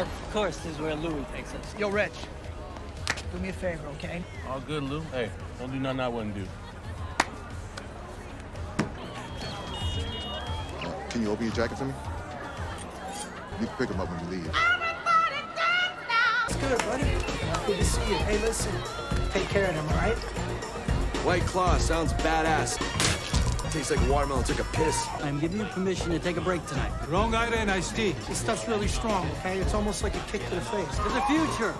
Of course, this is where Louis takes us. Yo, Rich, do me a favor, okay? All good, Lou. Hey, don't do nothing I wouldn't do. Can you open your jacket for me? You can pick them up when you leave. It's good, buddy. Good to see you. Hey, listen, take care of them, all right? White Claw sounds badass. Tastes like watermelon took a piss. I'm giving you permission to take a break tonight. Long Island iced tea. This stuff's really strong, okay? It's almost like a kick to the face. To the future.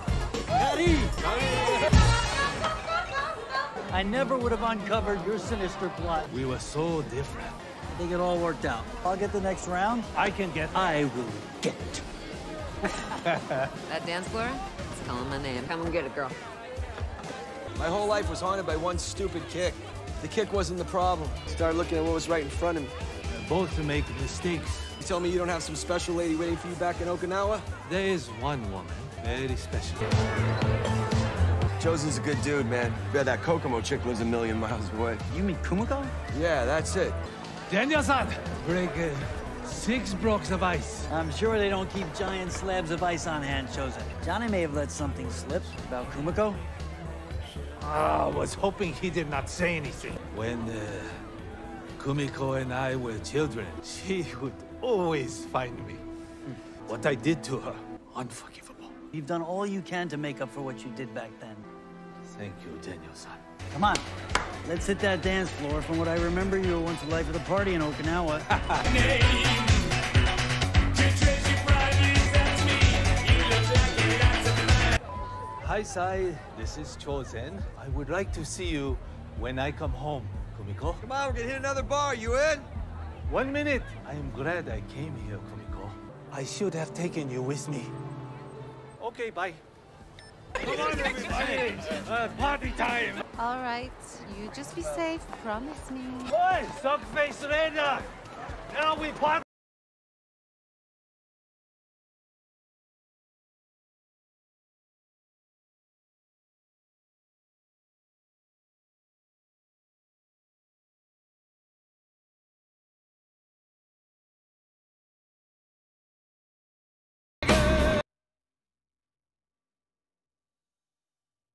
Daddy! I never would have uncovered your sinister plot. We were so different. I think it all worked out. I'll get the next round. I can get. I will get. That dance floor? It's calling my name. Come and get it, girl. My whole life was haunted by one stupid kick. The kick wasn't the problem. Started looking at what was right in front of me. Both to make mistakes. You tell me you don't have some special lady waiting for you back in Okinawa? There is one woman, very special. Jose's a good dude, man. Bet that Kokomo chick lives a million miles away. You mean Kumiko? Yeah, that's it. Daniel-san, break uh, six blocks of ice. I'm sure they don't keep giant slabs of ice on hand, Chozen. Johnny may have let something slip about Kumiko. Ah, I was hoping he did not say anything. When uh, Kumiko and I were children, she would always find me. What I did to her, unforgivable. You've done all you can to make up for what you did back then. Thank you, Daniel-san. Come on, let's hit that dance floor. From what I remember, you were once the life of the party in Okinawa. Hi, Sai. This is Chozen. I would like to see you when I come home, Kumiko. Come on, we're gonna hit another bar. You in? One minute. I am glad I came here, Kumiko. I should have taken you with me. Okay, bye. Come on, everybody. Uh, party time. All right. You just be safe. Promise me. Boy, Suckface Raider. Now we party.